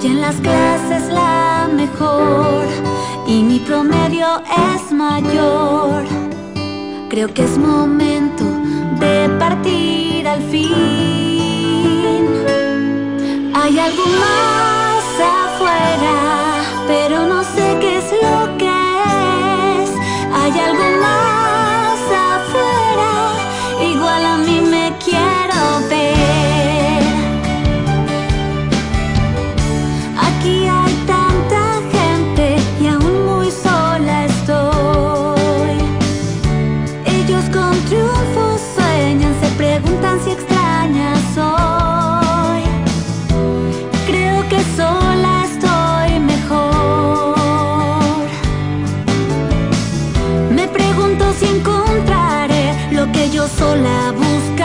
Soy en las clases la mejor y mi promedio es mayor. Creo que es momento de partir al fin. Hay algo más afuera, pero no sé qué. Aquí hay tanta gente y aún muy sola estoy. Ellos con triunfo sueñan, se preguntan si extraña soy. Creo que sola estoy mejor. Me pregunto si encontraré lo que yo sola busco.